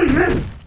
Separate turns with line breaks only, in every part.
Hey, hey!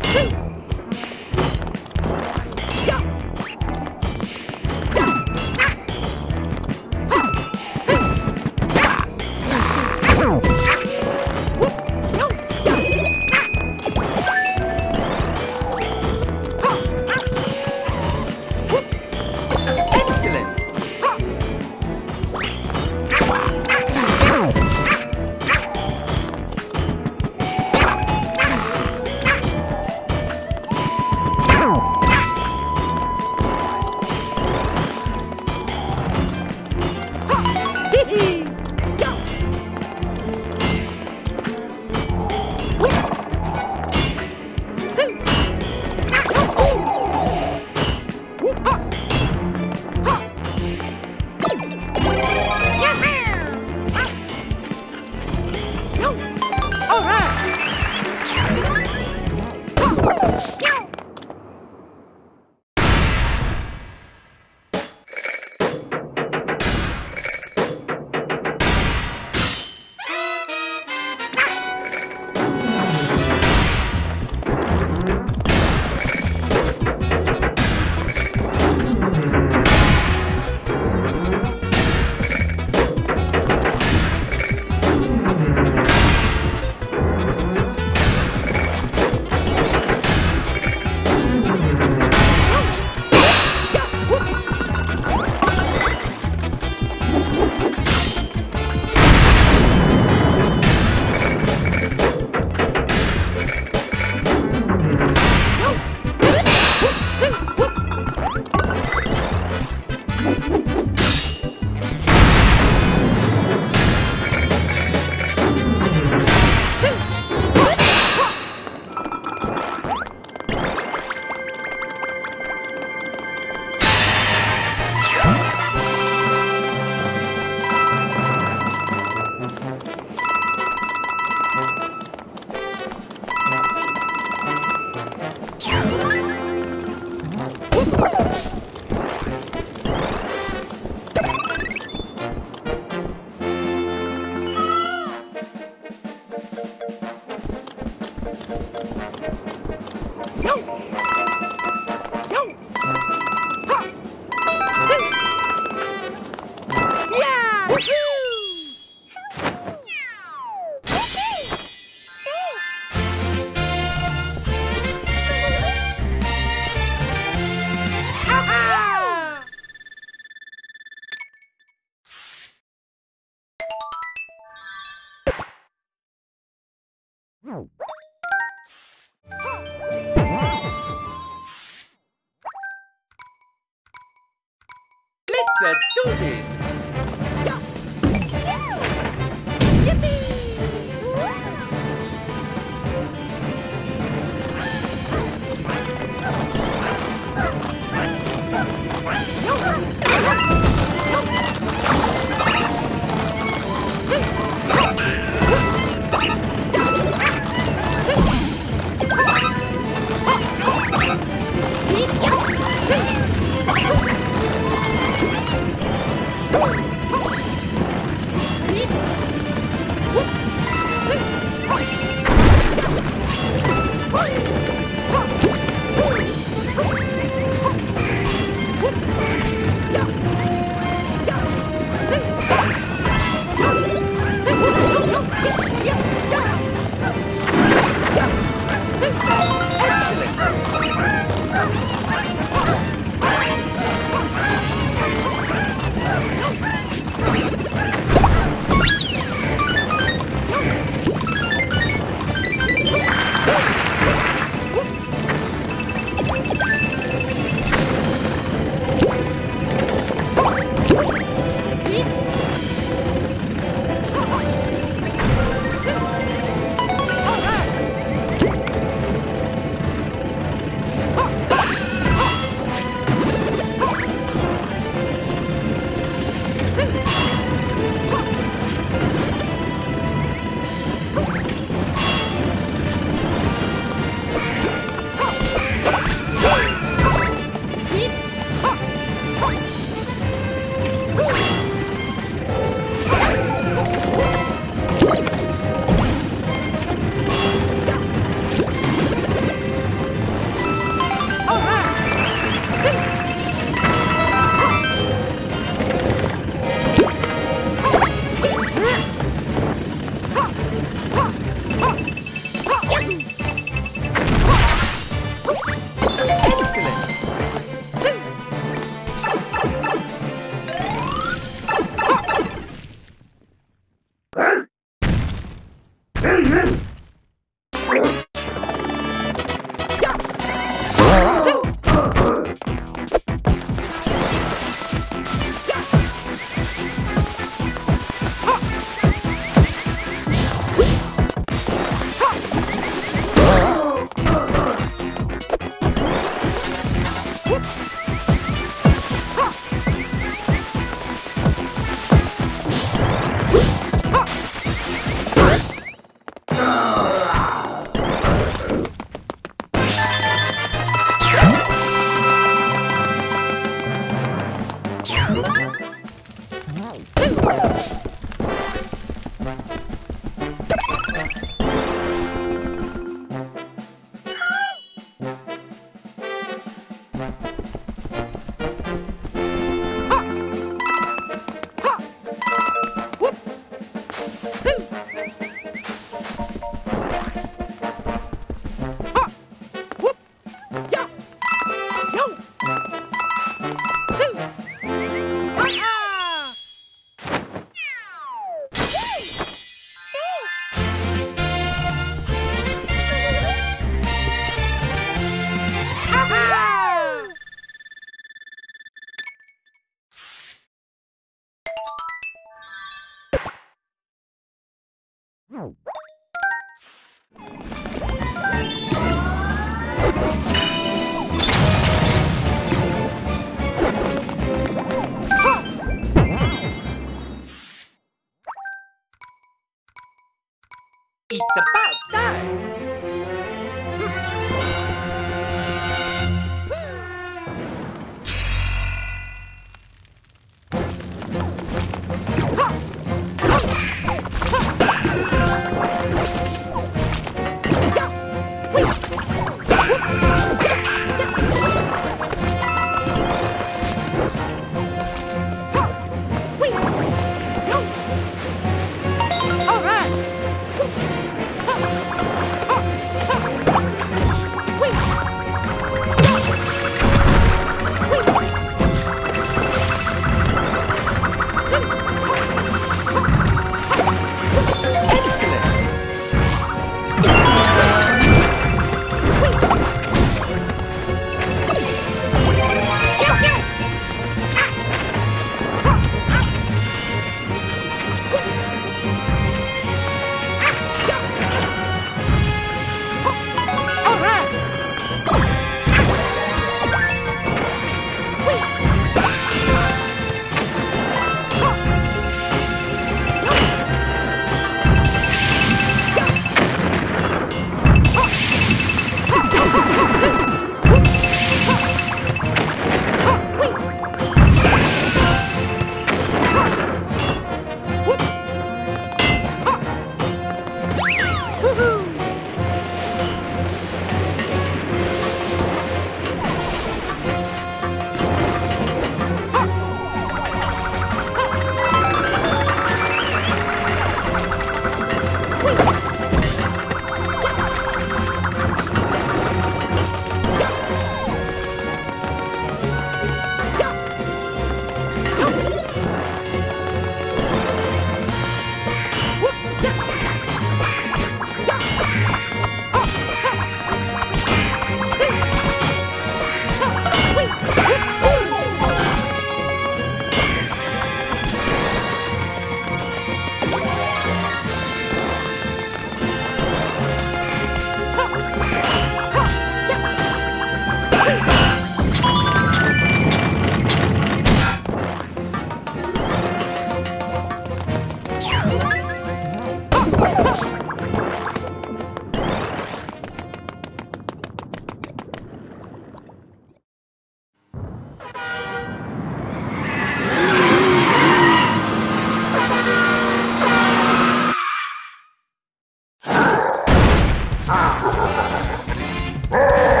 Ah!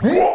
Whoa!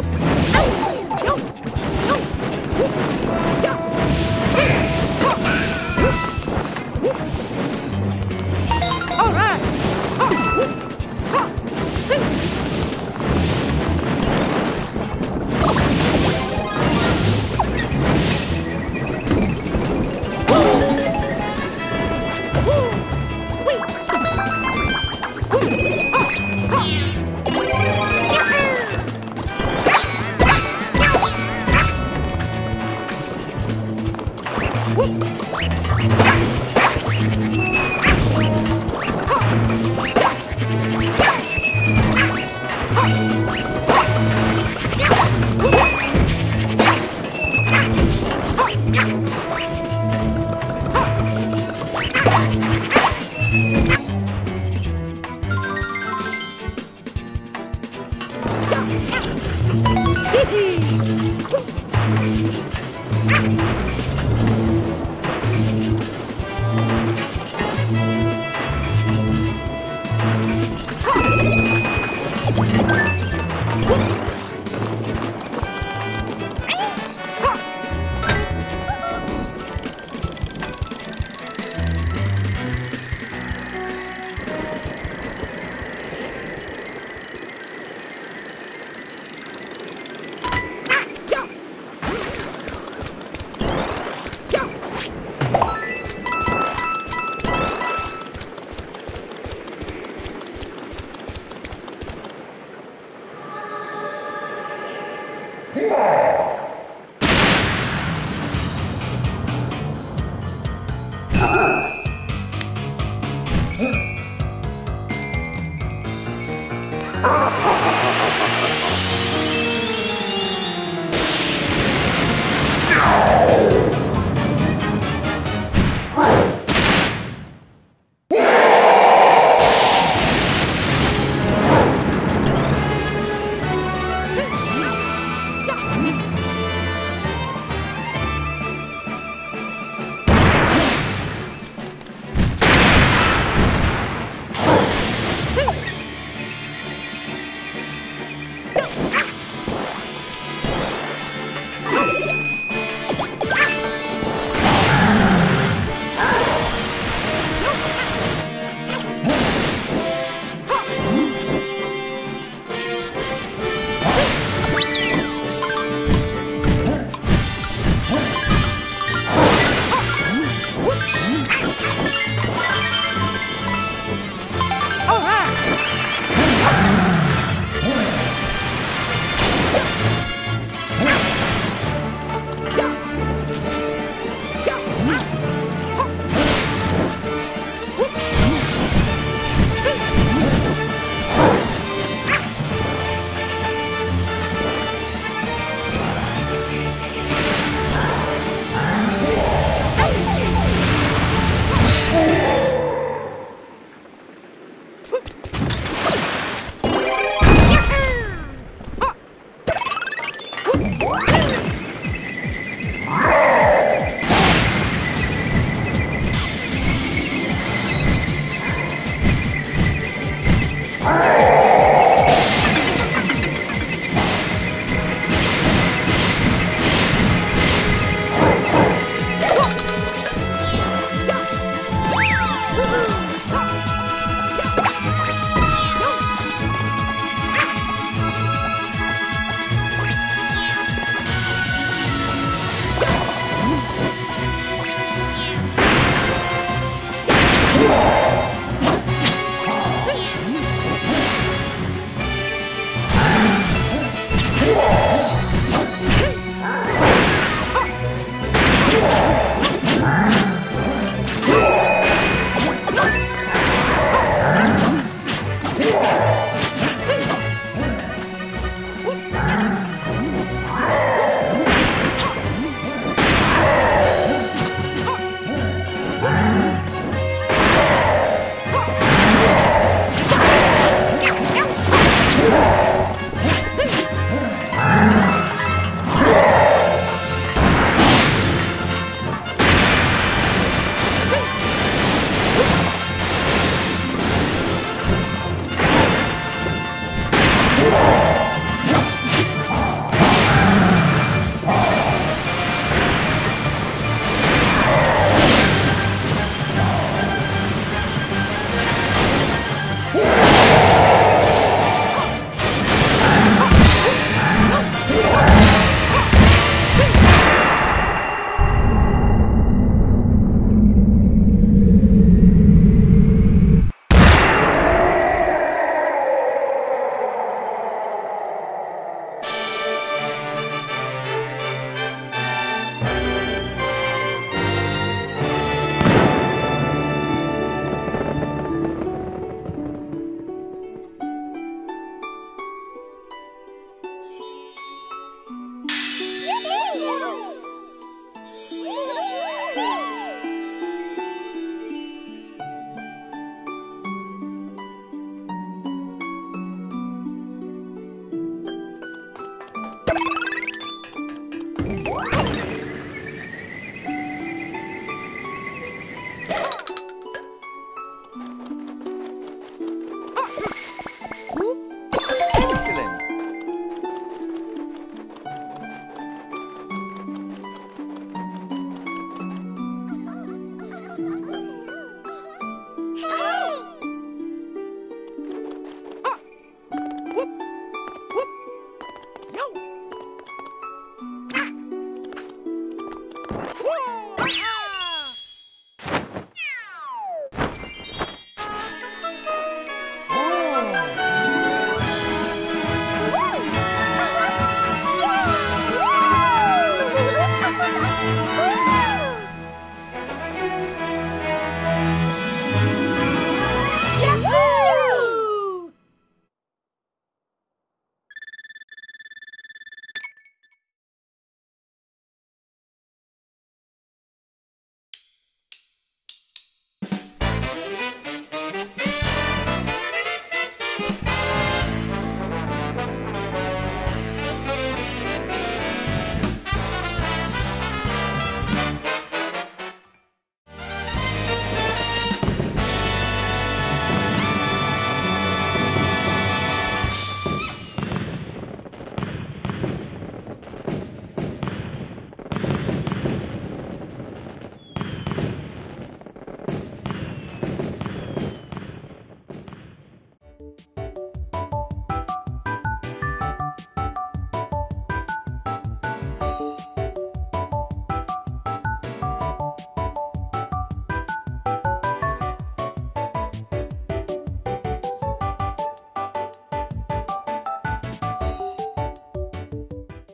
Whoop.